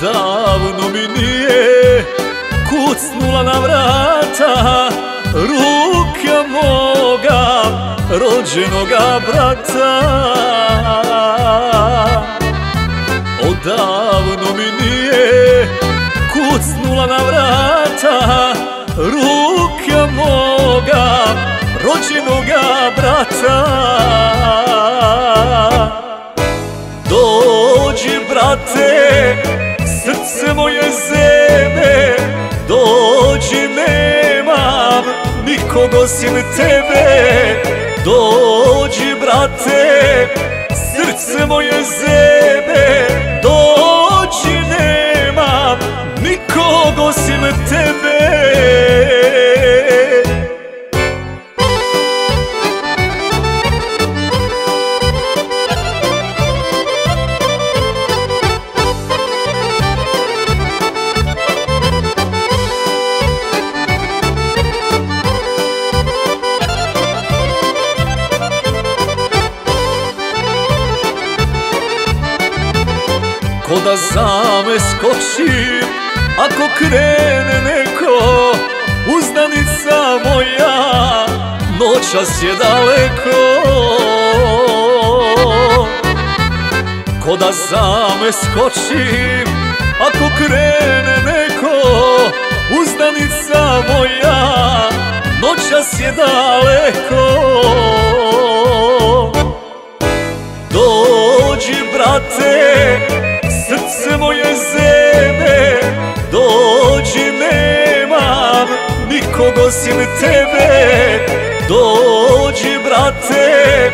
Odavno mi nije kucnula na vrata Ruka moga rođenoga brata. Odavno mi nije kucnula na vrata Ruka moga rođenoga brata. Dođi brate, srce moje zeme Dođi nemam nikog osim tebe. Dođi brate, srce moje zeme Ko da zame skočim Ako krene neko Uzdanica moja Noćas je daleko. Ko da zame skočim Ako krene neko Uzdanica moja Noćas je daleko. Dođi brate Srce moje zeme Dođi nemam Nikog osim tebe. Dođi brate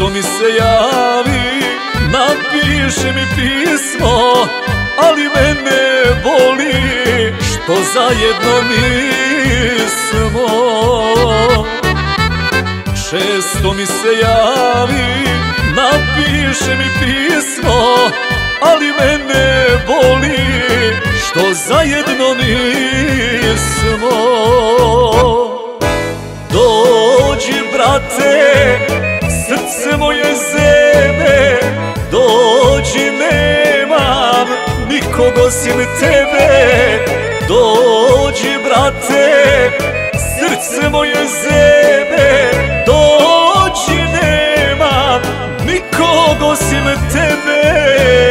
Često mi se javi, napiše mi pismo Ali mene boli što zajedno nismo. Često mi se javi, napiše mi pismo Ali mene boli što zajedno nismo. Dođi brate, nikog osim tebe? Dođi brate, srce moje zeme Dođi nemam nikog osim tebe